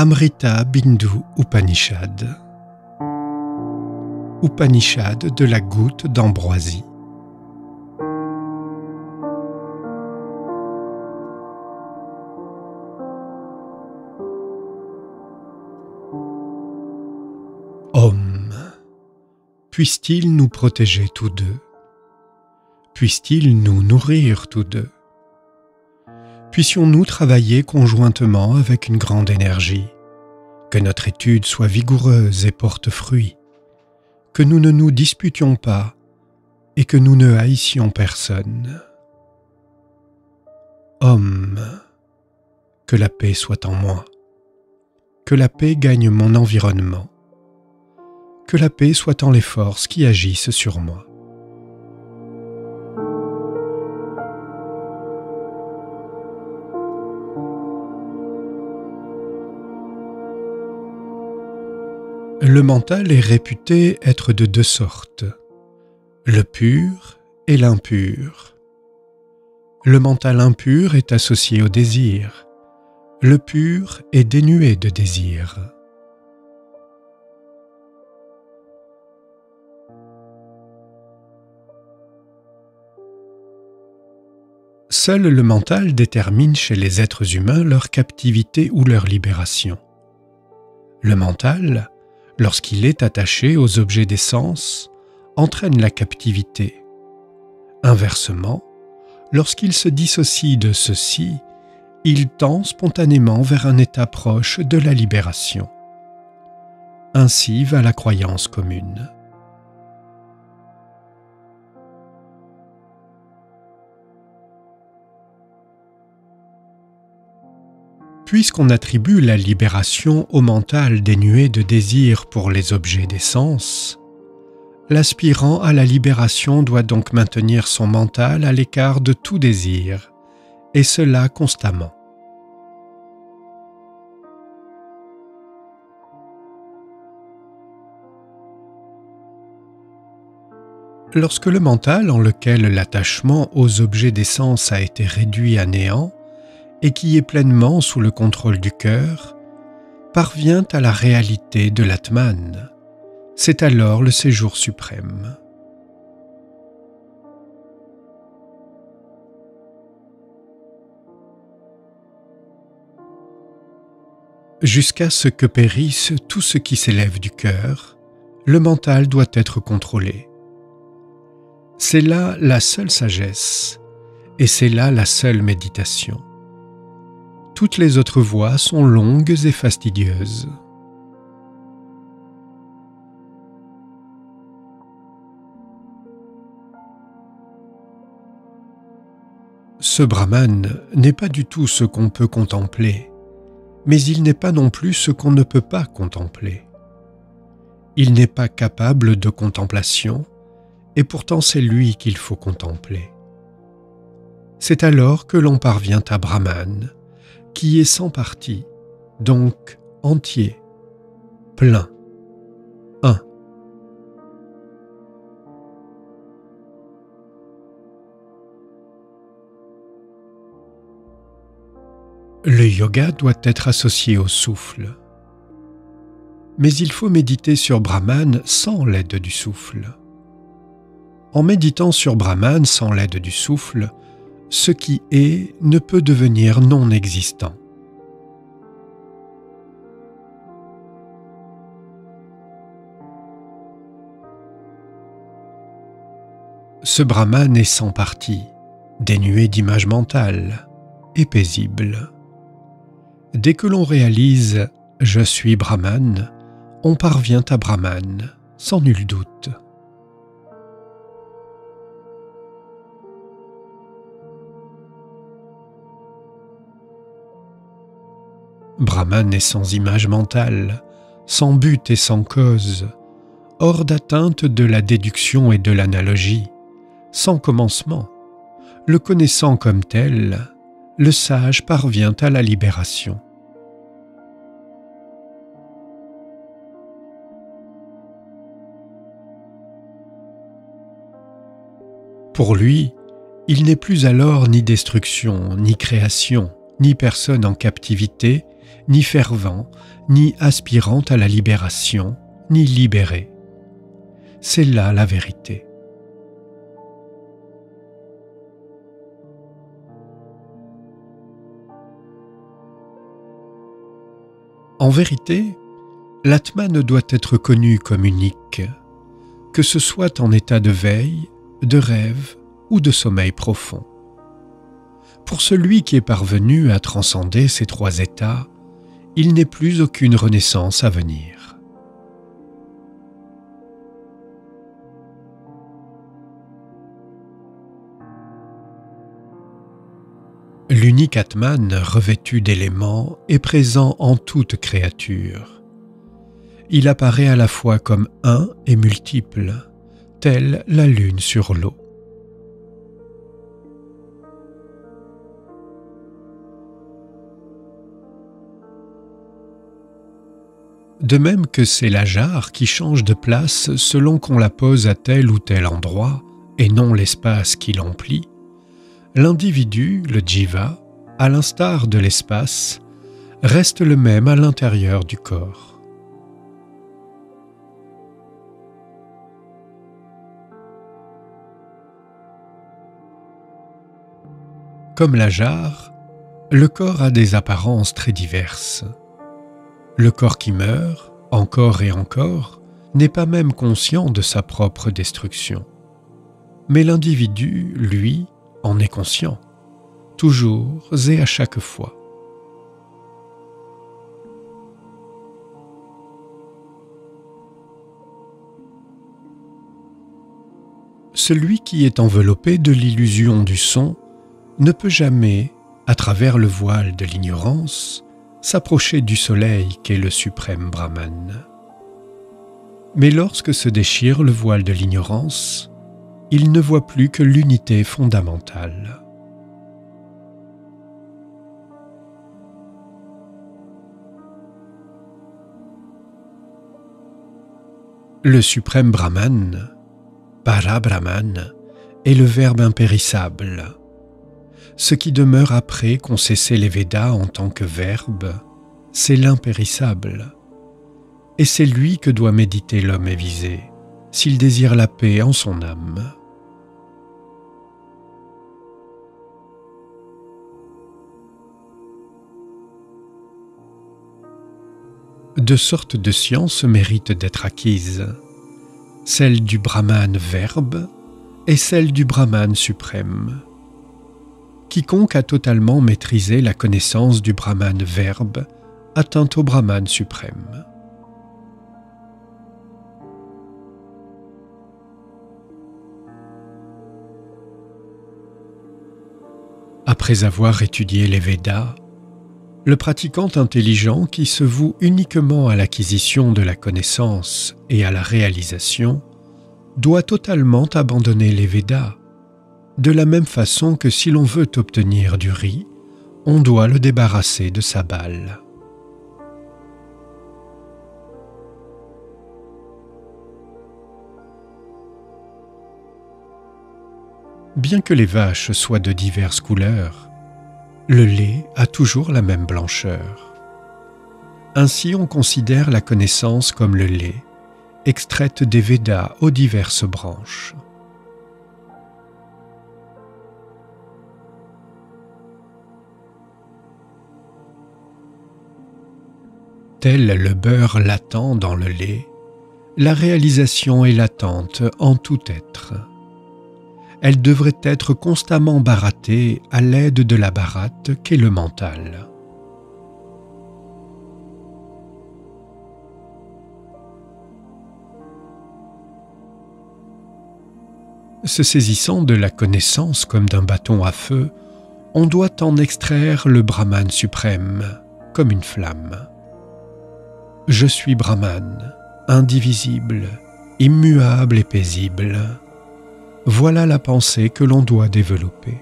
Amrita Bindu Upanishad. Upanishad de la goutte d'ambroisie. Homme, puisse-t-il nous protéger tous deux? Puisse-t-il nous nourrir tous deux? Puissions-nous travailler conjointement avec une grande énergie? Que notre étude soit vigoureuse et porte fruit que nous ne nous disputions pas et que nous ne haïssions personne. Homme, que la paix soit en moi, que la paix gagne mon environnement, que la paix soit en les forces qui agissent sur moi. Le mental est réputé être de deux sortes, le pur et l'impur. Le mental impur est associé au désir, le pur est dénué de désir. Seul le mental détermine chez les êtres humains leur captivité ou leur libération. Le mental, lorsqu'il est attaché aux objets des sens, entraîne la captivité. Inversement, lorsqu'il se dissocie de ceux-ci, il tend spontanément vers un état proche de la libération. Ainsi va la croyance commune. Puisqu'on attribue la libération au mental dénué de désir pour les objets des sens, l'aspirant à la libération doit donc maintenir son mental à l'écart de tout désir, et cela constamment. Lorsque le mental en lequel l'attachement aux objets des sens a été réduit à néant, et qui est pleinement sous le contrôle du cœur, parvient à la réalité de l'Atman. C'est alors le séjour suprême. Jusqu'à ce que périsse tout ce qui s'élève du cœur, le mental doit être contrôlé. C'est là la seule sagesse, et c'est là la seule méditation toutes les autres voies sont longues et fastidieuses. Ce brahman n'est pas du tout ce qu'on peut contempler, mais il n'est pas non plus ce qu'on ne peut pas contempler. Il n'est pas capable de contemplation, et pourtant c'est lui qu'il faut contempler. C'est alors que l'on parvient à Brahman, qui est sans partie, donc entier, plein, un. Le yoga doit être associé au souffle. Mais il faut méditer sur Brahman sans l'aide du souffle. En méditant sur Brahman sans l'aide du souffle, ce qui est ne peut devenir non existant. Ce brahman est sans partie, dénué d'image mentale et paisible. Dès que l'on réalise Je suis brahman, on parvient à brahman, sans nul doute. Brahman est sans image mentale, sans but et sans cause, hors d'atteinte de la déduction et de l'analogie, sans commencement. Le connaissant comme tel, le sage parvient à la libération. Pour lui, il n'est plus alors ni destruction, ni création, ni personne en captivité, ni fervent, ni aspirant à la libération, ni libéré. C'est là la vérité. En vérité, l'Atman doit être connu comme unique, que ce soit en état de veille, de rêve ou de sommeil profond. Pour celui qui est parvenu à transcender ces trois états, il n'est plus aucune renaissance à venir. L'unique Atman revêtu d'éléments est présent en toute créature. Il apparaît à la fois comme un et multiple, telle la lune sur l'eau. De même que c'est la jarre qui change de place selon qu'on la pose à tel ou tel endroit, et non l'espace qui l'emplit, l'individu, le jiva, à l'instar de l'espace, reste le même à l'intérieur du corps. Comme la jarre, le corps a des apparences très diverses. Le corps qui meurt, encore et encore, n'est pas même conscient de sa propre destruction. Mais l'individu, lui, en est conscient, toujours et à chaque fois. Celui qui est enveloppé de l'illusion du son ne peut jamais, à travers le voile de l'ignorance, s'approcher du soleil qu'est le suprême Brahman. Mais lorsque se déchire le voile de l'ignorance, il ne voit plus que l'unité fondamentale. Le suprême Brahman, Para-Brahman, est le Verbe impérissable, ce qui demeure après qu'ont cessé les Védas en tant que verbe, c'est l'impérissable. Et c'est lui que doit méditer l'homme évisé, s'il désire la paix en son âme. Deux sortes de sciences méritent d'être acquises, celle du Brahman verbe et celle du Brahman suprême quiconque a totalement maîtrisé la connaissance du Brahman verbe atteint au Brahman suprême. Après avoir étudié les Védas, le pratiquant intelligent qui se voue uniquement à l'acquisition de la connaissance et à la réalisation doit totalement abandonner les Védas de la même façon que si l'on veut obtenir du riz, on doit le débarrasser de sa balle. Bien que les vaches soient de diverses couleurs, le lait a toujours la même blancheur. Ainsi on considère la connaissance comme le lait, extraite des Védas aux diverses branches. Tel le beurre latent dans le lait, la réalisation est latente en tout être. Elle devrait être constamment barattée à l'aide de la baratte qu'est le mental. Se saisissant de la connaissance comme d'un bâton à feu, on doit en extraire le Brahman suprême comme une flamme. Je suis Brahman, indivisible, immuable et paisible. Voilà la pensée que l'on doit développer.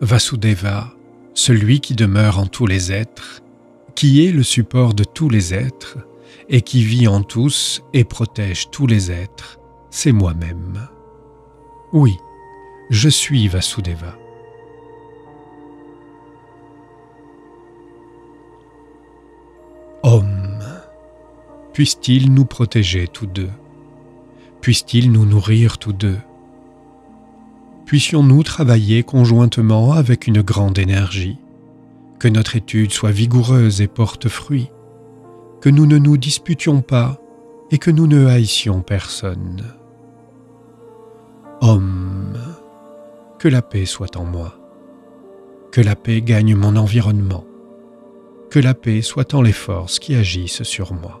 Vasudeva, celui qui demeure en tous les êtres, qui est le support de tous les êtres, et qui vit en tous et protège tous les êtres, c'est moi-même. Oui, je suis Vasudeva. Homme, puisse-t-il nous protéger tous deux? Puisse-t-il nous nourrir tous deux? Puissions-nous travailler conjointement avec une grande énergie? Que notre étude soit vigoureuse et porte fruit? Que nous ne nous disputions pas et que nous ne haïssions personne? Que la paix soit en moi, que la paix gagne mon environnement, que la paix soit en les forces qui agissent sur moi.